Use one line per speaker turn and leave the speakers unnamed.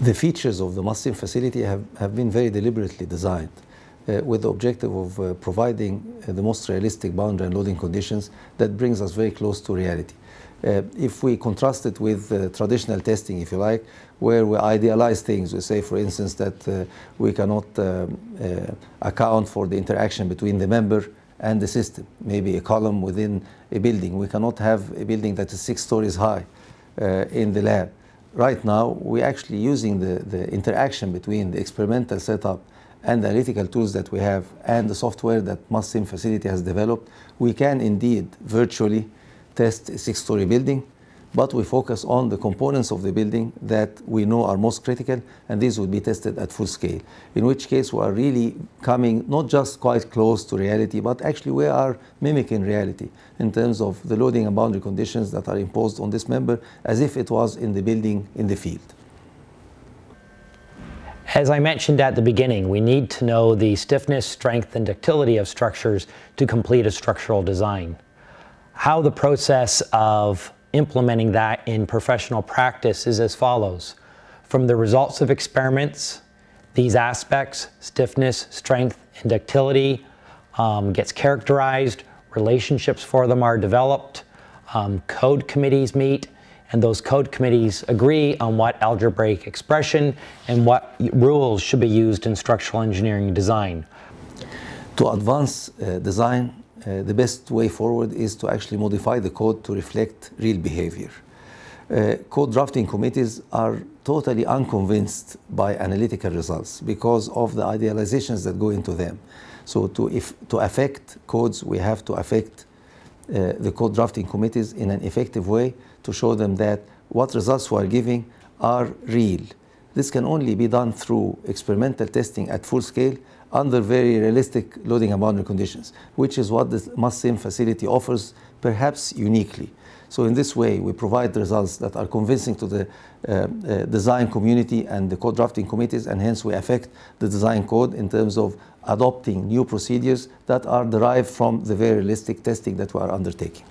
The features of the MUSTSIM facility have, have been very deliberately designed uh, with the objective of uh, providing uh, the most realistic boundary and loading conditions that brings us very close to reality. Uh, if we contrast it with uh, traditional testing, if you like, where we idealize things, we say, for instance, that uh, we cannot um, account for the interaction between the member and the system, maybe a column within a building. We cannot have a building that is six stories high in the lab. Right now, we're actually using the, the interaction between the experimental setup and the analytical tools that we have and the software that MUSTSIM facility has developed, we can indeed virtually test a six-story building, but we focus on the components of the building that we know are most critical, and these will be tested at full scale. In which case, we are really coming not just quite close to reality, but actually we are mimicking reality in terms of the loading and boundary conditions that are imposed on this member as if it was in the building in the field.
As I mentioned at the beginning, we need to know the stiffness, strength, and ductility of structures to complete a structural design how the process of implementing that in professional practice is as follows. From the results of experiments, these aspects, stiffness, strength, and ductility, um, gets characterized, relationships for them are developed, um, code committees meet, and those code committees agree on what algebraic expression and what rules should be used in structural engineering design.
To advance uh, design, uh, the best way forward is to actually modify the code to reflect real behavior. Uh, code drafting committees are totally unconvinced by analytical results because of the idealizations that go into them. So to, if, to affect codes, we have to affect uh, the code drafting committees in an effective way to show them that what results we are giving are real. This can only be done through experimental testing at full scale under very realistic loading and boundary conditions, which is what the MUSTSIM facility offers perhaps uniquely. So in this way, we provide results that are convincing to the uh, uh, design community and the code drafting committees, and hence we affect the design code in terms of adopting new procedures that are derived from the very realistic testing that we are undertaking.